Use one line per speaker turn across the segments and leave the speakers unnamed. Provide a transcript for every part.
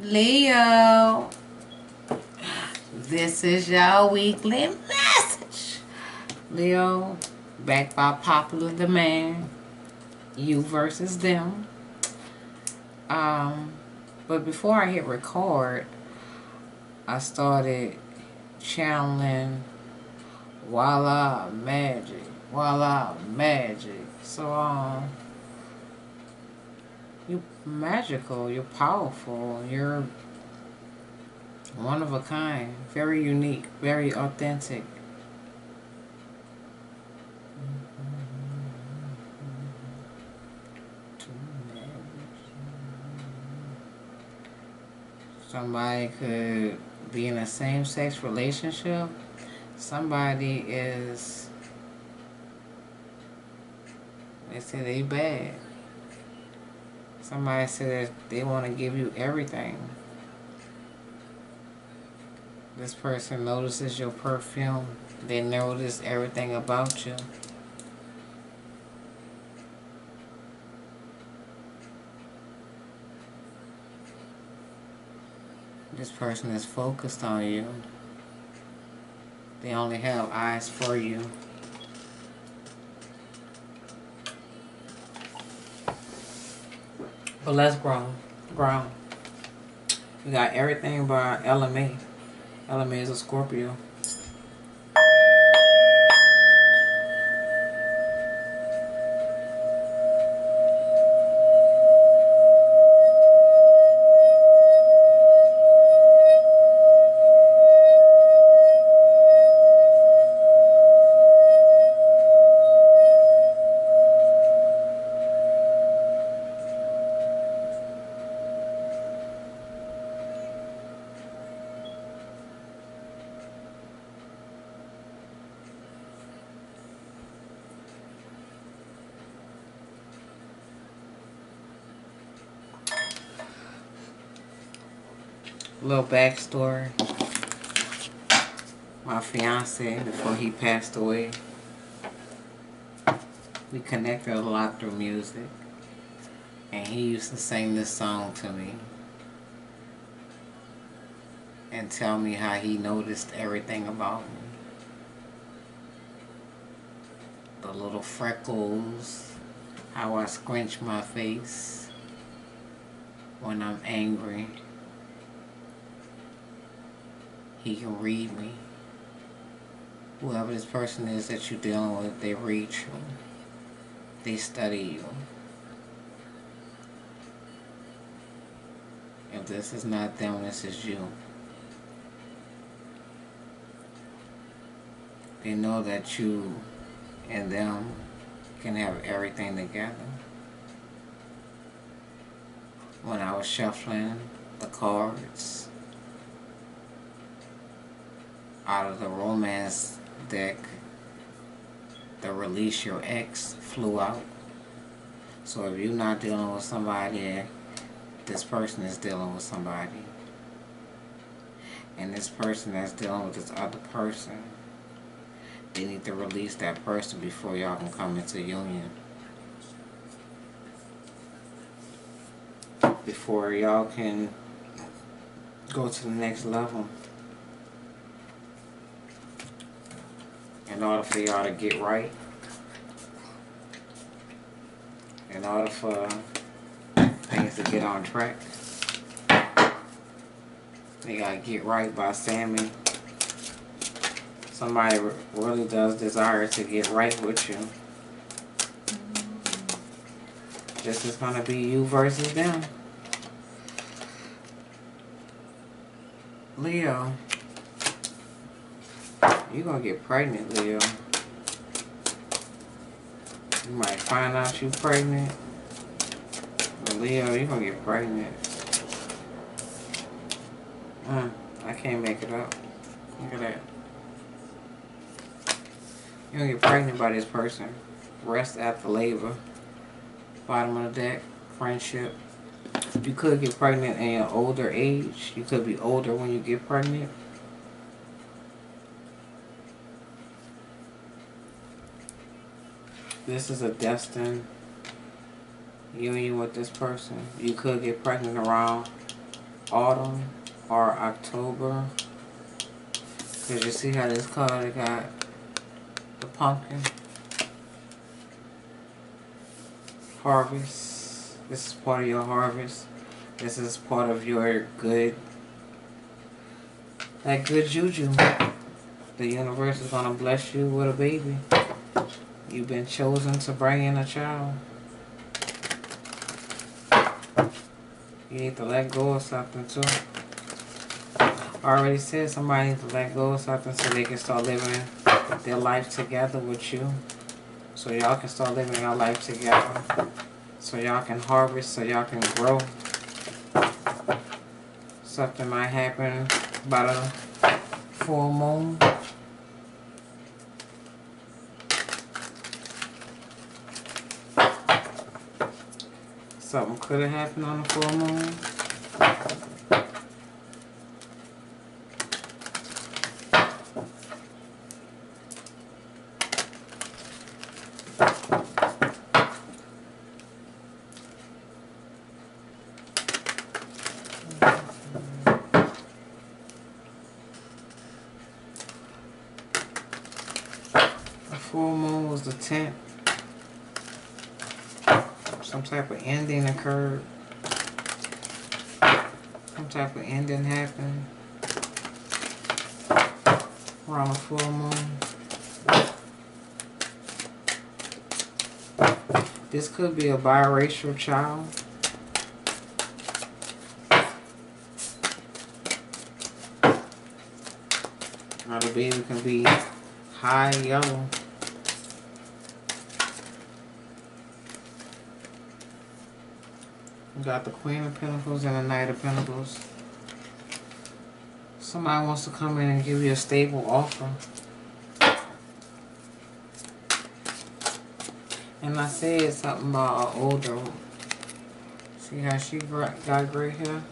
Leo, this is your weekly message. Leo, back by popular demand, you versus them. Um, but before I hit record, I started channeling voila magic, voila magic. So um you're magical, you're powerful, you're one of a kind, very unique, very authentic. Somebody could be in a same-sex relationship. Somebody is, they say they bad. Somebody said they want to give you everything. This person notices your perfume. They notice everything about you. This person is focused on you. They only have eyes for you. But let's grow. Grow. We got everything by Ella Mai. LMA is a Scorpio. Little backstory. My fiance, before he passed away, we connected a lot through music. And he used to sing this song to me. And tell me how he noticed everything about me. The little freckles, how I scrunch my face when I'm angry. He can read me. Whoever this person is that you're dealing with, they read you. They study you. If this is not them, this is you. They know that you and them can have everything together. When I was shuffling the cards, out of the romance deck, the release your ex flew out. So if you're not dealing with somebody, this person is dealing with somebody. And this person that's dealing with this other person, they need to release that person before y'all can come into union. Before y'all can go to the next level. In order for y'all to get right, in order for things to get on track, they gotta get right by Sammy. Somebody really does desire to get right with you. This is gonna be you versus them. Leo. You're gonna get pregnant, Leo. You might find out you pregnant. Leo, you're gonna get pregnant. Uh, I can't make it up. Look at that. You're gonna get pregnant by this person. Rest after labor. Bottom of the deck. Friendship. You could get pregnant in an older age. You could be older when you get pregnant. This is a destined union with this person. You could get pregnant around autumn or October. Cause you see how this color got the pumpkin. Harvest. This is part of your harvest. This is part of your good, that good juju. The universe is gonna bless you with a baby. You've been chosen to bring in a child. You need to let go of something too. I already said somebody needs to let go of something so they can start living their life together with you. So y'all can start living your life together. So y'all can harvest, so y'all can grow. Something might happen by the full moon. Something could have happened on the full moon. The full moon was the 10th. Some type of ending occurred. Some type of ending happened. Around the full moon. This could be a biracial child. Or the baby can be high yellow. We got the Queen of Pentacles and the Knight of Pentacles. Somebody wants to come in and give you a stable offer. And I said something about an older. one. See how she got gray hair?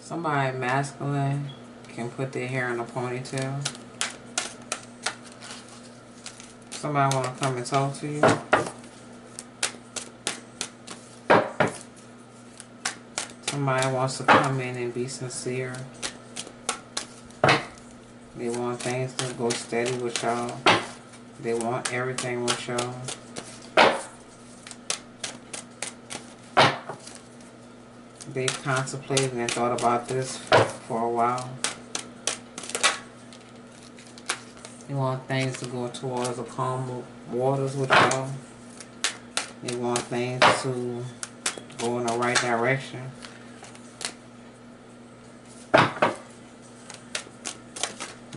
Somebody masculine can put their hair in a ponytail. Somebody want to come and talk to you. Somebody wants to come in and be sincere. They want things to go steady with y'all. They want everything with y'all. They've contemplated and thought about this for a while. They want things to go towards the calm waters with y'all. They want things to go in the right direction.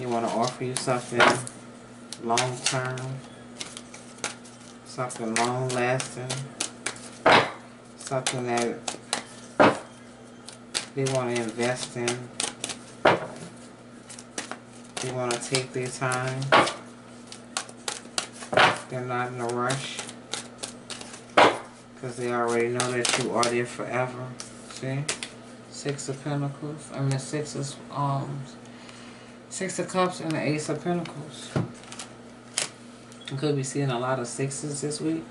They want to offer you something long term, something long lasting, something that they want to invest in. They want to take their time. They're not in a rush. Because they already know that you are there forever. See? Six of Pentacles. I mean, Six of, um, Six of Cups and the Ace of Pentacles. You could be seeing a lot of sixes this week.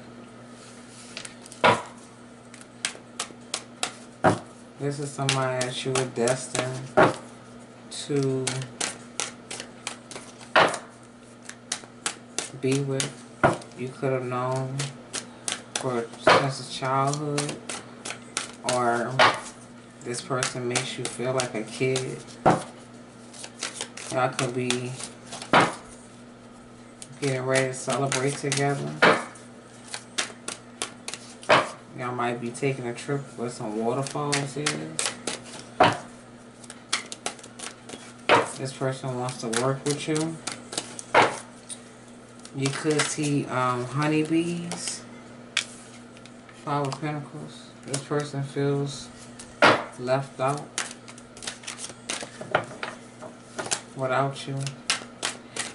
This is somebody that you were destined to be with. You could have known for since childhood or this person makes you feel like a kid. Y'all could be getting ready to celebrate together. Y'all might be taking a trip with some waterfalls here. This person wants to work with you. You could see um, honeybees. Five of Pentacles. This person feels left out without you.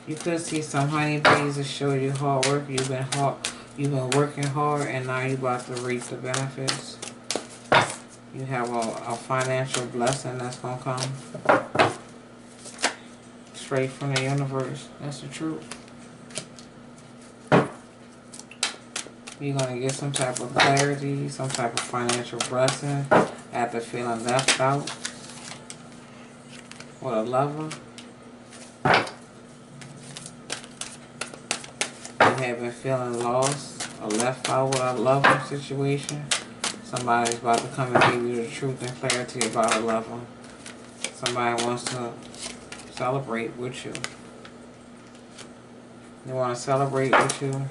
You could see some honeybees to show you hard work. You've been hard, you've been working hard, and now you're about to reap the benefits. You have a, a financial blessing that's gonna come straight from the universe. That's the truth. You're going to get some type of clarity, some type of financial blessing after feeling left out with a lover. You have been feeling lost or left out with a lover situation. Somebody's about to come and give you the truth and clarity about a lover. Somebody wants to celebrate with you. They want to celebrate with you.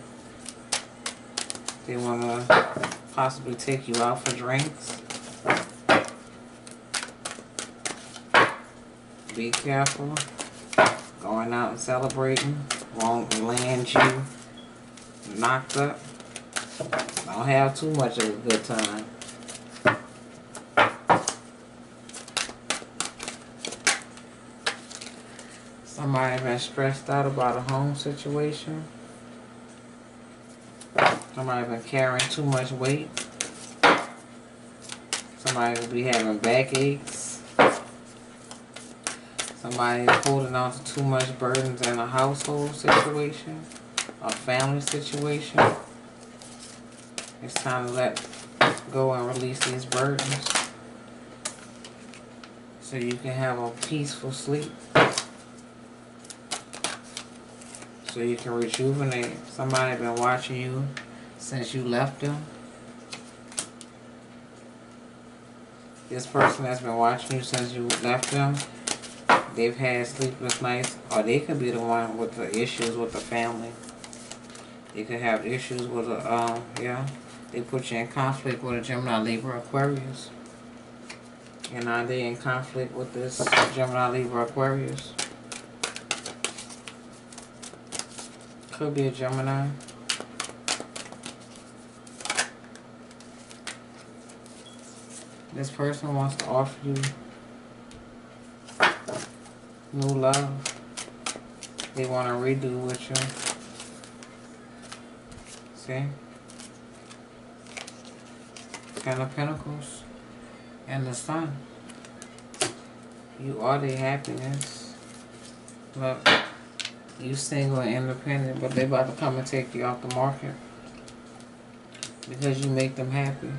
They want to possibly take you out for drinks. Be careful. Going out and celebrating won't land you knocked up. Don't have too much of a good time. Somebody been stressed out about a home situation. Somebody been carrying too much weight. Somebody will be having backaches. Somebody is holding on to too much burdens in a household situation, a family situation. It's time to let go and release these burdens so you can have a peaceful sleep. So you can rejuvenate. Somebody been watching you since you left them. This person that's been watching you since you left them, they've had sleepless nights, or they could be the one with the issues with the family. They could have issues with a, um, yeah, they put you in conflict with a Gemini, Libra, Aquarius. And are they in conflict with this Gemini, Libra, Aquarius? Could be a Gemini. This person wants to offer you new love. They want to redo with you. See? Ten of Pentacles and the Sun. You are their happiness. Look, you single and independent, but they about to come and take you off the market because you make them happy.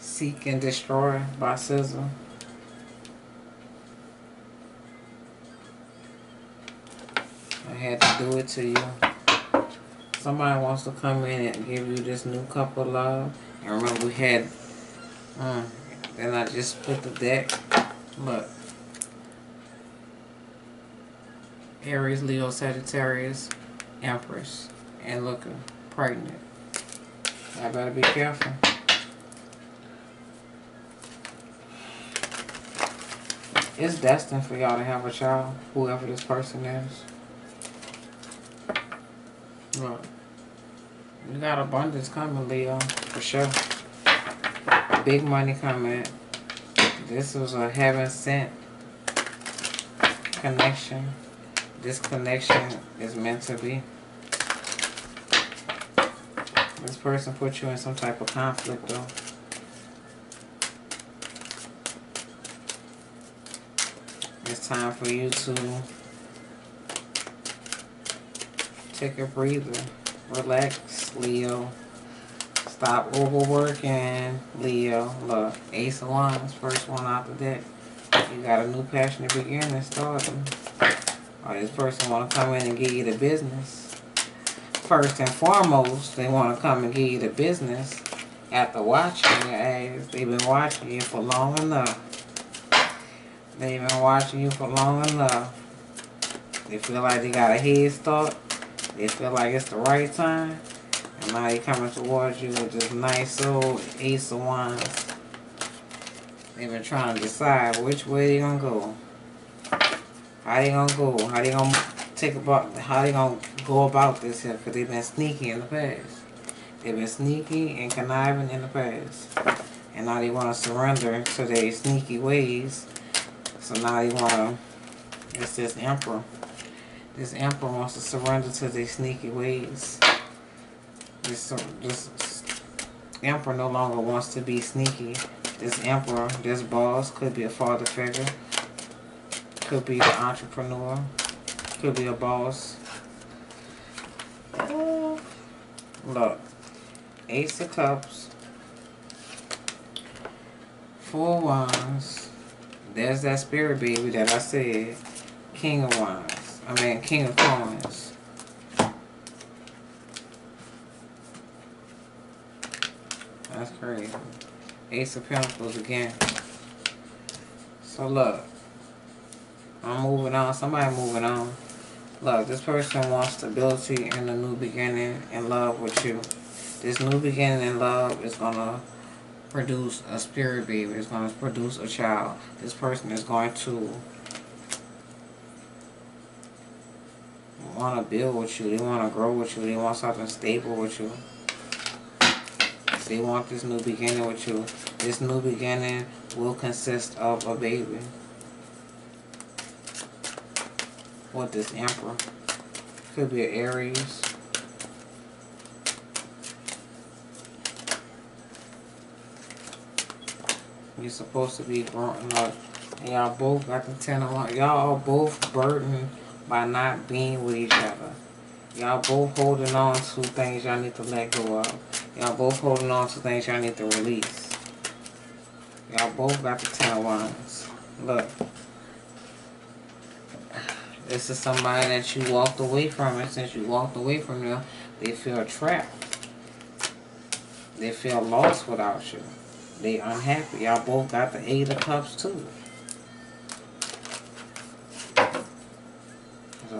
Seek and Destroy by SZA. I had to do it to you. Somebody wants to come in and give you this new cup of love. And remember we had, um, then I just put the deck. Look. Aries, Leo, Sagittarius, Empress. And looking pregnant. I better be careful. It's destined for y'all to have a child, whoever this person is. Look. You got abundance coming, Leo, for sure. Big money coming. This was a heaven sent connection. This connection is meant to be. This person put you in some type of conflict, though. It's time for you to take a breather. Relax, Leo. Stop overworking, Leo. Look, Ace of Wands, first one out the deck. You got a new passion passionate beginning starting. Or this person want to come in and give you the business. First and foremost, they want to come and give you the business after watching your ass. They've been watching you for long enough. They've been watching you for long enough. They feel like they got a head start. They feel like it's the right time. And now they coming towards you with this nice old ace of wands. They've been trying to decide which way they gonna go. How they gonna go? How they gonna take about? How they gonna go about this here? Cause they've been sneaky in the past. They've been sneaky and conniving in the past, and now they want to surrender to their sneaky ways so now they want to, it's this emperor. This emperor wants to surrender to their sneaky ways. This, this emperor no longer wants to be sneaky. This emperor, this boss, could be a father figure. Could be the entrepreneur. Could be a boss. Oh, look, Ace of Cups. Four Wands. There's that spirit baby that I said. King of Wands. I mean, King of Coins. That's crazy. Ace of Pentacles again. So look. I'm moving on. Somebody moving on. Look, this person wants stability and a new beginning in love with you. This new beginning in love is going to produce a spirit baby. It's going to produce a child. This person is going to want to build with you. They want to grow with you. They want something stable with you. They want this new beginning with you. This new beginning will consist of a baby. What this emperor. Could be an Aries. You're supposed to be growing up. Y'all both got the ten of Y'all both burdened by not being with each other. Y'all both holding on to things y'all need to let go of. Y'all both holding on to things y'all need to release. Y'all both got the ten of wands. Look. This is somebody that you walked away from, and since you walked away from them, they feel trapped. They feel lost without you. They unhappy. Y'all both got the Eight of Cups too.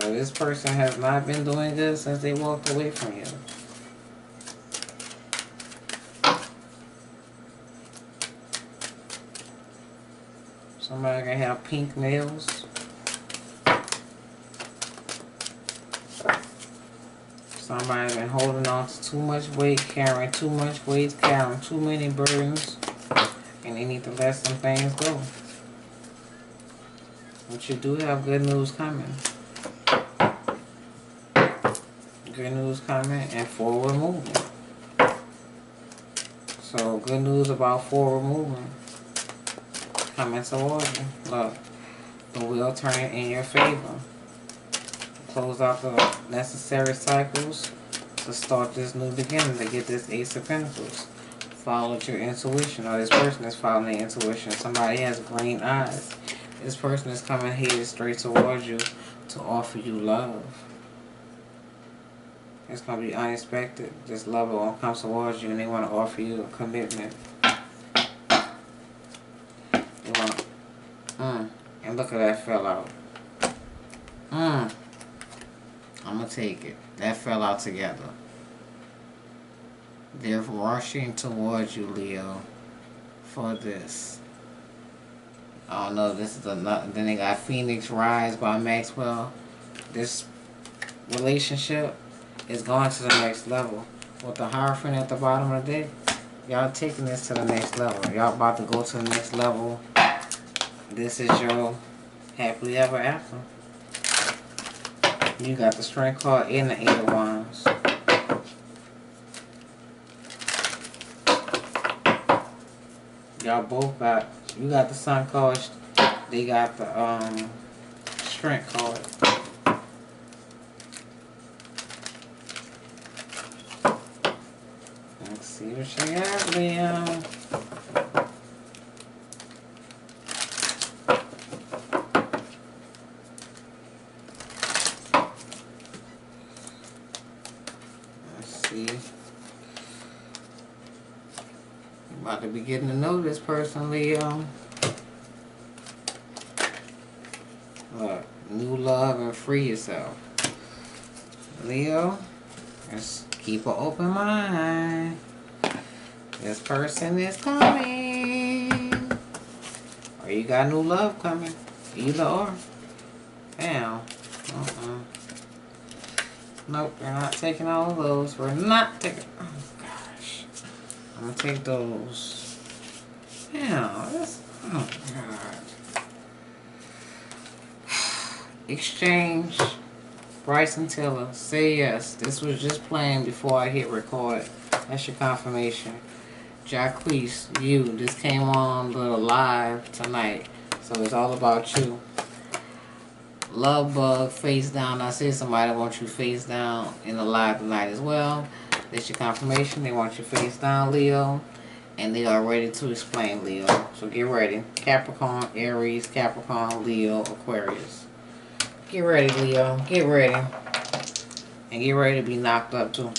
So this person has not been doing good since they walked away from you. Somebody can have pink nails. Somebody been holding on to too much weight, carrying too much weight, carrying too many burdens, and they need to let some things go. But you do have good news coming. Good news coming and forward movement. So good news about forward movement coming towards you. Look, the wheel turning in your favor close out the necessary cycles to start this new beginning to get this Ace of Pentacles. Follow your intuition, or this person is following their intuition. Somebody has green eyes. This person is coming headed straight towards you to offer you love. It's going to be unexpected. This love will come towards you and they want to offer you a commitment. They want mm, and look at that fell out. Mm. I'm going to take it. That fell out together. They're rushing towards you, Leo, for this. I don't know, this is another, then they got Phoenix Rise by Maxwell. This relationship is going to the next level. With the Hierophant at the bottom of the deck, y'all taking this to the next level. Y'all about to go to the next level. This is your happily ever after. You got the strength card and the eight of wands. Y'all both got, you got the sun card, they got the um strength card. She has, Leo. About to be getting to know this person, Leo. Look, new love and free yourself. Leo, just keep an open mind. This person is coming. Or you got new love coming. Either or. Damn. Uh-uh. Nope, we're not taking all of those. We're not taking... Oh, gosh. I'm gonna take those. Yeah, that's, oh god. Exchange. Bryson Tiller. Say yes. This was just playing before I hit record. That's your confirmation. Jacquees, you. This came on the live tonight. So it's all about you. Love bug face down. I see somebody wants you face down in the live tonight as well. This your confirmation. They want you face down, Leo. And they are ready to explain, Leo. So get ready. Capricorn, Aries, Capricorn, Leo, Aquarius. Get ready, Leo. Get ready. And get ready to be knocked up, too.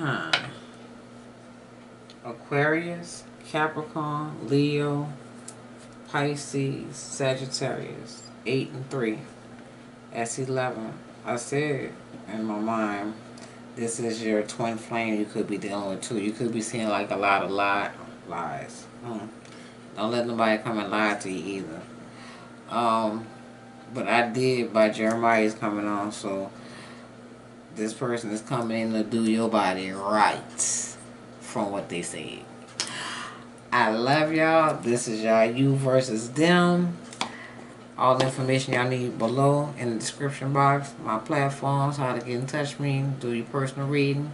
Uh-huh. Aquarius, Capricorn, Leo, Pisces, Sagittarius. 8 and 3. That's 11. I said in my mind, this is your twin flame you could be dealing with too. You could be seeing like a lot of lie, lies. Mm. Don't let nobody come and lie to you either. Um, but I did by Jeremih is coming on, so this person is coming in to do your body right from what they said. I love y'all. This is y'all you versus them. All the information y'all need below in the description box. My platforms, how to get in touch with me, do your personal reading.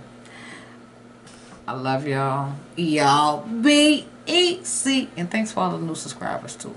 I love y'all. Y'all be easy. And thanks for all the new subscribers too.